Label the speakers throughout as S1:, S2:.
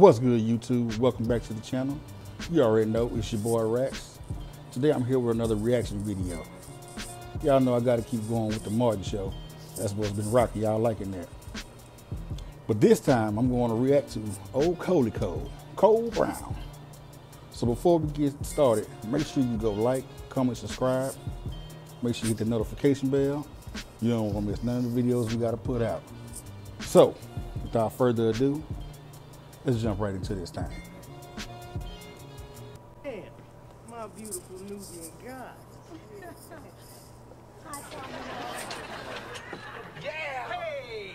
S1: What's good, YouTube? Welcome back to the channel. You already know it's your boy Rackz. Today I'm here with another reaction video. Y'all know I got to keep going with the Martin Show. That's what's been rocking. Y'all liking that. But this time I'm going to react to Old Coley Cole, Cole Brown. So before we get started, make sure you go like, comment, subscribe. Make sure you hit the notification bell. You don't want to miss none of the videos we got to put out. So, without further ado, let's jump right into this thing.
S2: Man, my beautiful Nubian god.
S3: Yeah! Hey!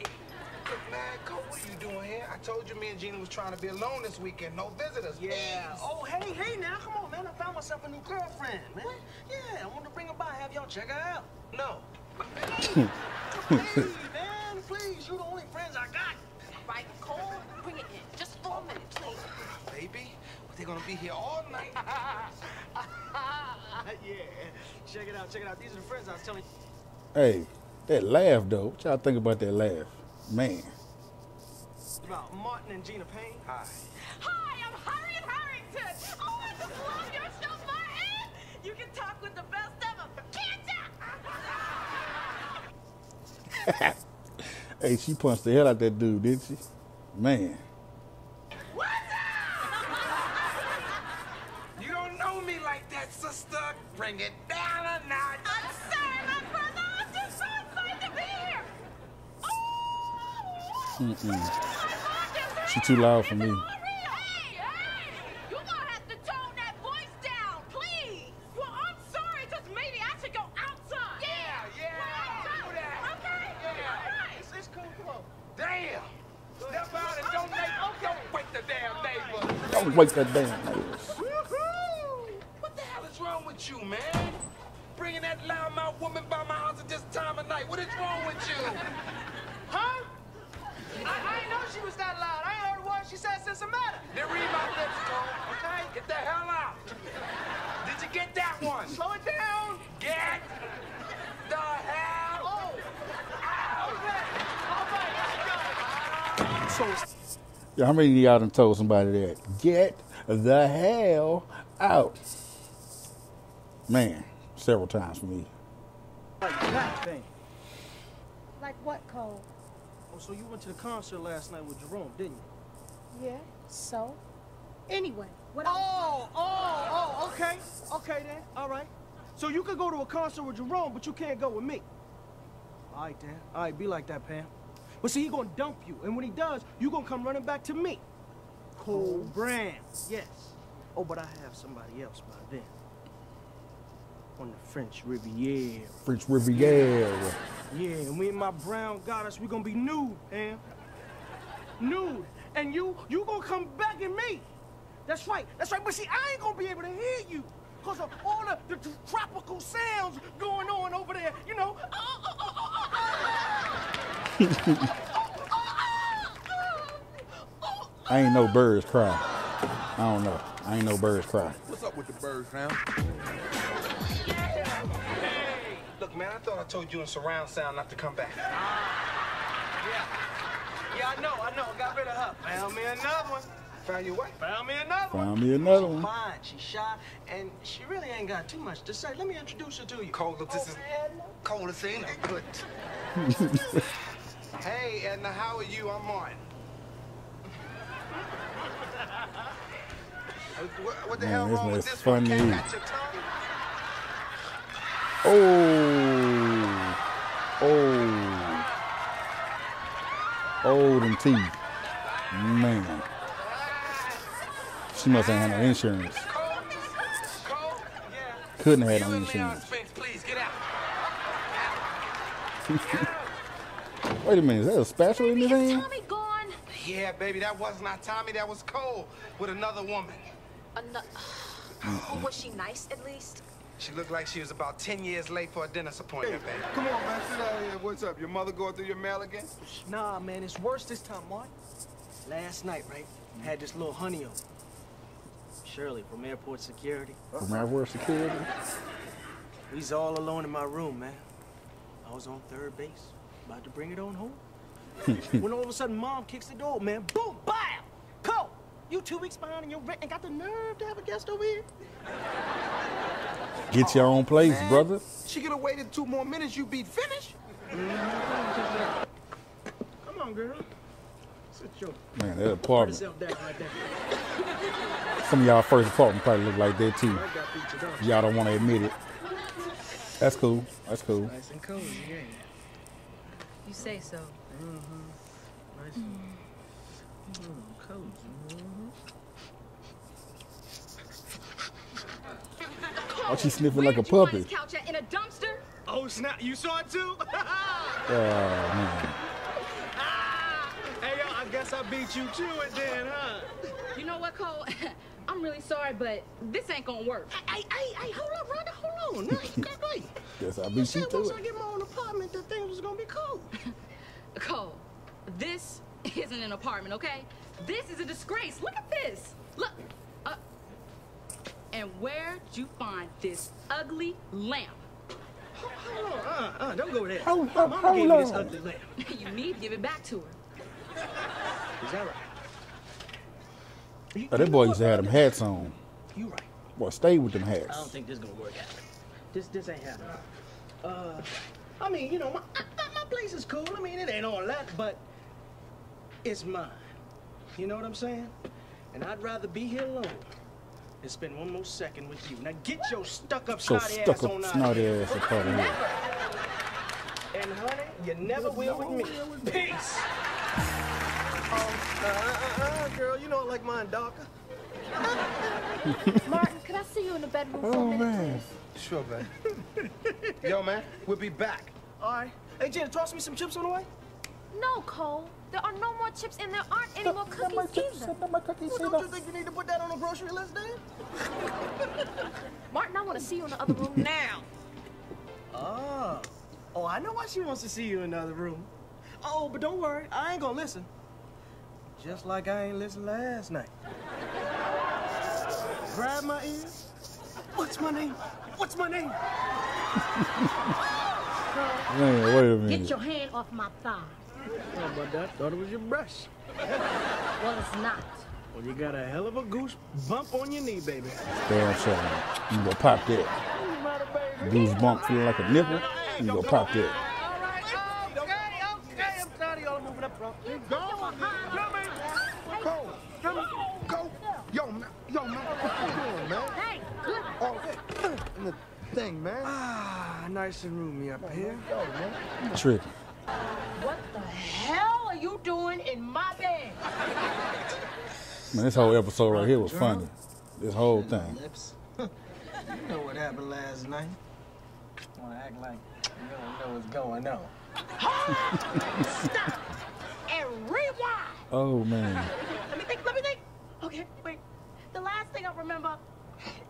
S3: Look, man, Cole, what are you doing here? I told you me and Gina was trying to be alone this weekend. No visitors.
S2: Yeah.
S3: please.
S2: Oh, hey, hey, now, come on, man. I found myself a new girlfriend, man. Yeah, I want to bring her by, have y'all check her out.
S3: No.
S2: Hey, hey, man, please. You the only friends I got.
S4: Right, Cole, bring it in. Just for a minute, please.
S3: Baby, they're gonna be here all night.
S2: yeah. Check it out, check it out. These are the friends I was telling you.
S1: Hey, that laugh though. What y'all think about that laugh? Man.
S2: About Martin and Gina Payne.
S3: Hi.
S4: Hi, I'm Harriet Harrington. Oh, I just love your show, Martin. You can talk with the best of them, can't ya?
S1: hey, she punched the hell out that dude, didn't she? Man.
S2: Come on.
S3: Damn! Step out and don't make, don't wake the damn neighbor.
S1: Don't wake that damn neighbors.
S3: What the hell is wrong with you, man? Bringing that loudmouth woman by my house at this time of night. What is wrong with you?
S2: Huh? I, I didn't know she was that loud. I ain't heard a word she said since the matter.
S3: Then read my lips, Cole. Okay? Get the hell out. Did you get that one?
S2: Slow it down.
S3: Get the hell
S2: Oh.
S3: out.
S2: Okay. All right, let's go. So,
S1: Yeah, how many of y'all done told somebody that? Get the hell out. Man, several times for me.
S2: like that thing.
S5: Like what, Cole?
S2: Oh, so you went to the concert last night with Jerome, didn't you?
S5: Yeah, so? Anyway, what
S2: Oh, oh, oh, okay. Okay then. All right. So you could go to a concert with Jerome, but you can't go with me. All right, then. All right, be like that, Pam. But see, he gonna dump you, and when he does, you gonna come running back to me. Cole Brown, yes. Oh, but I have somebody else by then. On the French Riviera.
S1: French Riviera.
S2: Yeah, and me and my brown goddess, we gonna be nude, Pam. Nude. And you, you gonna come back at me. That's right, that's right. But see, I ain't gonna be able to hear you. Cause of all the, the, tr- tropical sounds going on over there, you know.
S1: I ain't no birds cry. I don't know. I ain't no birds cry.
S6: What's up with the birds, fam?
S3: Look, man, I thought I told you in surround sound not to come back. Ah.
S2: Yeah. Yeah, I know, I know. Got rid of her. Found me another one.
S3: Found your what?
S2: Found me another one.
S1: Found me another one.
S2: She's
S1: one.
S2: fine, she's shy, and she really ain't got too much to say. Let me introduce her to you.
S3: Cole, look, this is Cole. This ain't no good. hey, Edna, how are you? I'm Martin. Uh, What, what the
S1: Man,
S3: hell
S1: this
S3: wrong with
S1: man's
S3: this one?
S1: funny.
S3: Can't catch your tongue?
S1: Oh. Oh. Old teeth. Man. She must have had no insurance.
S3: Cole? Cole? Yeah.
S1: Couldn't have had no insurance.
S3: Spinks, please, get out.
S1: Wait a minute, is that a spatula in his
S4: Is
S1: hand?
S4: Tommy gone?
S3: Yeah, baby, that was not Tommy, that was Cole with another woman.
S4: Ano- oh, was she nice at least?
S3: She looked like she was about 10 years late for a dentist appointment, baby.
S6: Come on, man, sit down here. What's up? Your mother going through your mail again?
S2: Nah, man, it's worse this time, Martin. Last night, right? I had this little honey on. Shirley from airport security.
S1: From Airport Security?
S2: We was all alone in my room, man. I was on third base, about to bring it on home. when all of a sudden, mom kicks the door, man. Boom, bam! Cole! You two weeks behind in your rent and got the nerve to have a guest over here?
S1: Get your own place,
S3: Man,
S1: brother.
S3: She could have waited two more minutes, you'd be finished.
S2: Come on, girl. Sit your
S1: Man, that apartment.
S2: yourself down right there.
S1: Some of y'all first apartment probably look like that too.
S2: I got pizza, don't you?
S1: Y'all don't want to admit it. That's cool. That's cool.
S2: Nice and cozy, yeah.
S7: You say so. Mm-hmm.
S2: Nice and mm, cozy.
S1: Oh, she sniffing
S4: Where
S1: like a
S4: did you find
S1: puppy.
S4: this couch at? In a dumpster?
S2: Oh, snap. You saw it too?
S1: Oh ah, man.
S2: hey, yo, I guess I beat you to it then, huh?
S4: You know what, Cole? I'm really sorry, but this ain't gonna work.
S2: Hey, hey, hey, hold up, Rhonda, hold on. Now, you got right.
S1: Guess I
S2: You
S1: beat you
S2: said
S1: to
S2: once
S1: it.
S2: I get my own apartment that things was gonna be cool.
S4: Cole, this isn't an apartment, okay? This is a disgrace. Look at this. Look. And where'd you find this ugly lamp?
S2: Hold on, uh, uh, don't go there.
S1: Hold
S2: My
S1: up,
S2: mama gave
S1: hold
S2: me this ugly lamp.
S4: you need to give it back to her.
S2: Is that right? You,
S1: Oh, that boy used to have them hats on.
S2: You right.
S1: Boy, stay with them hats.
S2: I don't think this gonna work out. This this ain't happening. Uh, I mean, you know, my, my, my place is cool. I mean, it ain't all that, but it's mine. You know what I'm saying? And I'd rather be here alone than spend one more second with you. Now get your stuck-up,
S1: So
S2: snotty
S1: stuck
S2: ass
S1: up,
S2: on out of
S1: snotty
S2: here.
S1: ass up out of here.
S2: And honey, you never will with me. Peace. Oh, uh, uh, uh, girl, you know I like mine darker.
S5: Martin, could I see you in the bedroom for a
S1: Oh
S5: minute,
S1: man.
S3: Sure, man. Yo, man, we'll be back.
S2: All right. Hey, Jen, toss me some chips on the way.
S5: No, Cole. There are no more chips and there aren't any more cookies either.
S2: Well, don't you think you need to put that on the grocery list, then?
S5: Martin, I want to see you in the other room now.
S2: Oh. Oh, I know why she wants to see you in the other room. Oh, but don't worry, I ain't gonna listen. Just like I ain't listened last night. Grab my ear. What's my name? What's my name?
S1: Man, wait a minute.
S5: Get your hand off my thigh.
S2: How about that? Thought it was your brush.
S5: Well, it's not.
S2: Well, you got a hell of a goose bump on your knee, baby.
S1: Damn sure. You gonna pop that. Goose bump feeling like a nipple. You gonna pop that.
S2: All right, okay, okay. I'm tired of y'all moving up front. You go. Come in.
S3: Go,
S2: Come in.
S3: go. Yo, man, yo, man, what you doing, man?
S5: Hey, good.
S3: Oh, hey, and the thing, man.
S2: Ah, nice and roomy up here.
S3: Yo.
S1: Tricky.
S5: What the hell are you doing in my bed?
S1: Man, this whole episode right here was funny. This whole thing.
S2: Lips. you know what happened last night. Wanna act like you don't know what's going on.
S5: Stop and rewind.
S1: Oh man.
S5: Let me think, let me think. Okay, wait. The last thing I remember,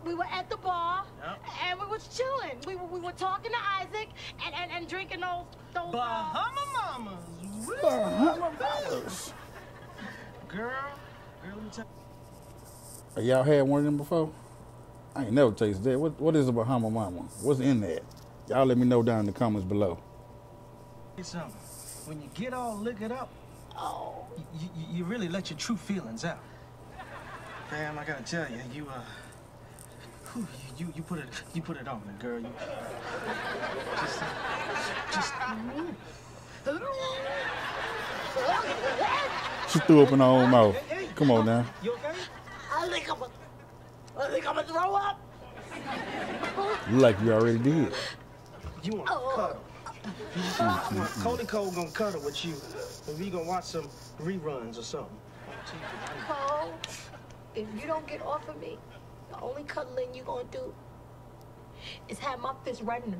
S5: we were at the bar
S2: Yep.
S5: and we was chilling. We were, we were talking to Isaac and, and, and drinking those those. uh,
S2: Bahama Mamas. Woo. Girl, girl, let me tell
S1: Have y'all had one of them before? I ain't never tasted that. What what is a Bahama Mama? What's in that? Y'all let me know down in the comments below.
S2: you something. When you get all liquored up,
S5: Oh.
S2: you, you, you really let your true feelings out. Fam, I gotta tell you, you uh, whew, you, you you put it you put it on me, girl. You just just
S1: She threw up in her own mouth. Come on now.
S2: you okay?
S5: I think I'm. A, I think I'm gonna throw up.
S1: You like you already did.
S2: You want to oh. cuddle? You want Coley Cole gonna cuddle with you, and we gonna watch some reruns or something.
S5: Cole, if you don't get off of me, the only cuddling you gonna do is have my fist right in the.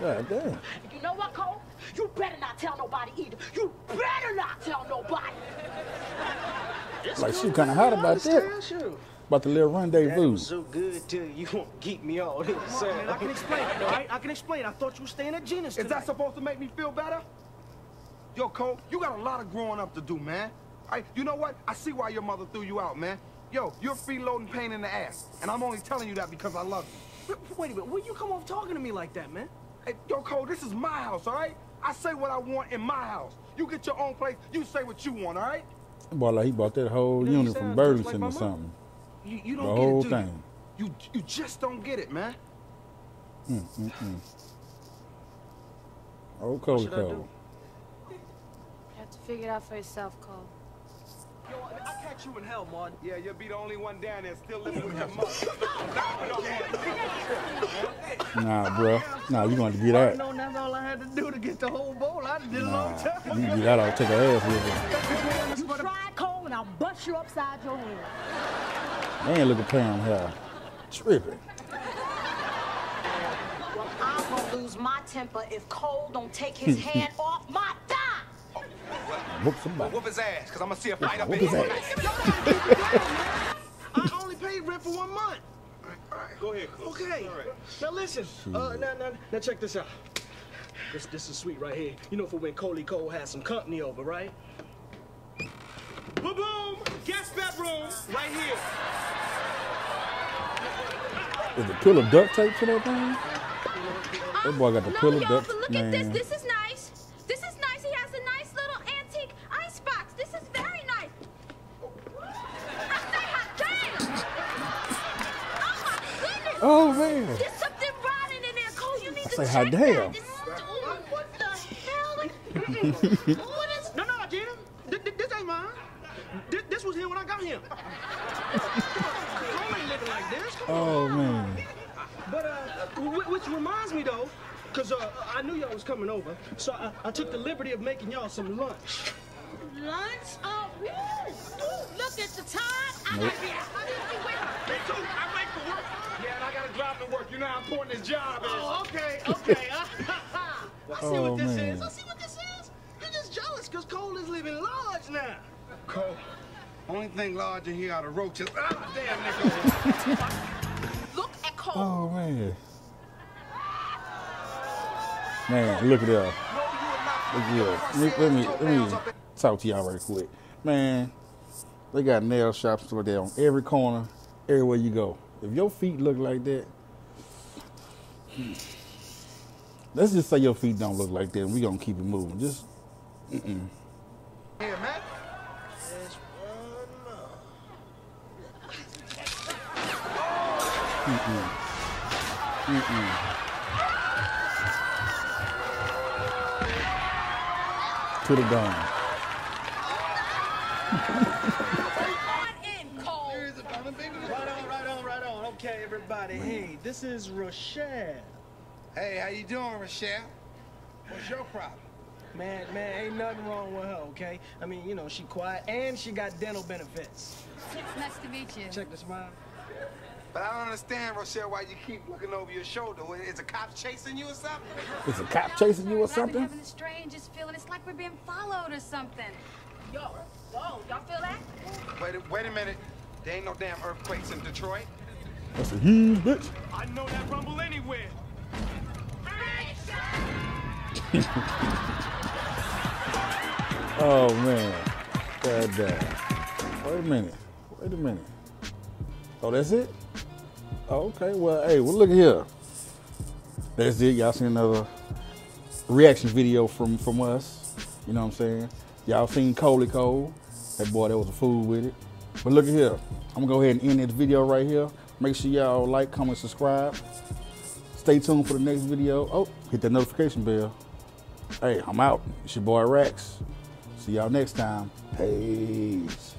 S1: God damn.
S5: You know what, Cole? You better not tell nobody either. You better not tell nobody.
S1: Like she kind of hot about that.
S2: Sure.
S1: About the little rendezvous.
S2: was so good too. You won't keep me all this.
S8: Man, I can explain it, all right? I can explain. I thought you were staying at Gina's
S3: Is that supposed to make me feel better? Yo, Cole, you got a lot of growing up to do, man. All right, you know what? I see why your mother threw you out, man. Yo, you're a freeloading pain in the ass. And I'm only telling you that because I love you.
S8: Wait- Wait a minute. When you come off talking to me like that, man?
S3: Hey, yo, Cole, this is my house, all right? I say what I want in my house. You get your own place, you say what you want, all right?
S1: Boy, like he bought that whole
S3: You know,
S1: unit from Burlington
S3: like
S1: or something.
S3: You, you
S1: The
S3: don't
S1: whole
S3: get it, do
S1: thing.
S3: you? You, you just don't get it, man.
S1: Mm, mm, mm. Oh, Coley
S2: should I
S1: Cole.
S7: You have to figure it out for yourself, Cole.
S2: Yo, I'll catch you in hell, Martin.
S3: Yeah, you'll be the only one down there still living with your mother.
S1: Nah, bruh. Nah, you're going to get
S2: I
S1: that.
S2: know that's all I had to do to get the whole bowl. I did a long
S1: Nah,
S2: time.
S1: you can get that out, take her ass with her.
S5: You try Cole and I'll bust you upside your head.
S1: Man, look at Pam here. Tripping.
S5: Well, I'm gonna lose my temper if Cole don't take his hand off my thigh.
S1: Whoop somebody.
S3: Whoop his ass, because I'm going to see a fight up
S1: Whoop
S3: in
S1: his
S3: here.
S1: ass.
S2: I only paid rent for one month. All right, all right. Go ahead. Okay. Now listen. Uh, now, now, now check this out. This, this is sweet right here. You know for when Coley Cole has some company over, right? Boom, boom. Guest bedroom right here.
S1: Is the pillow duct tape to that thing? That boy got the
S4: no,
S1: pillow duct
S4: but look
S1: man.
S4: at this. This is hot damn. This is, what the hell? what is?
S2: No, no, Jim. This, this ain't mine. This, this was here when I got here. Cole ain't living like this. Come on.
S1: Oh man.
S2: But uh, wh- which reminds me though, cause uh, I knew y'all was coming over, so I, I took the liberty of making y'all some lunch.
S5: Lunch? Oh, woo, woo, look at the time. I
S1: Nope.
S5: gotta be out.
S3: Me too. I wait for work. Yeah, and I got to work. You know how important this job is.
S2: Oh, okay, okay. I see
S1: Oh,
S2: what this
S1: man.
S2: is. I see what this is. You're just jealous cause Cole is living large now.
S3: Cole, only thing large in here are the roaches. Ah, damn, nigga.
S5: Look at Cole.
S1: Oh man. Man, look at that. Look at that. Let me, let me, let me talk to y'all right quick. Man, they got nail shops over there on every corner, everywhere you go. If your feet look like that, let's just say your feet don't look like that, and we gonna keep it moving. Just, mm-mm.
S3: Here, man.
S2: There's one more.
S1: to the dome.
S5: in, Cole.
S2: Right on, right on, right on. Okay, everybody. Hey, this is Rochelle.
S3: Hey, how you doing, Rochelle? What's your problem?
S2: Man, man, ain't nothing wrong with her, okay? I mean, you know, she quiet and she got dental benefits.
S7: Nice to meet you.
S2: Check the smile.
S3: But I don't understand, Rochelle, why you keep looking over your shoulder. Is a cop chasing you or something?
S1: Is a cop chasing you or something?
S7: I've been having the strangest feeling. It's like we're being followed or something.
S5: Yo, whoa, y'all feel that?
S3: Wait, wait a minute. There ain't no damn earthquakes in Detroit.
S1: That's a huge bitch.
S2: I know that rumble anywhere.
S1: Oh man. God damn. Wait a minute. Wait a minute. Oh, that's it? Oh, okay. Well, hey, well look at here. That's it. Y'all seen another reaction video from from us. You know what I'm saying? Y'all seen Coley Cole. That boy that was a fool with it. But look at here. I'm gonna go ahead and end this video right here. Make sure y'all like, comment, subscribe. Stay tuned for the next video. Oh, hit that notification bell. Hey, I'm out. It's your boy Rackz. See y'all next time. Peace.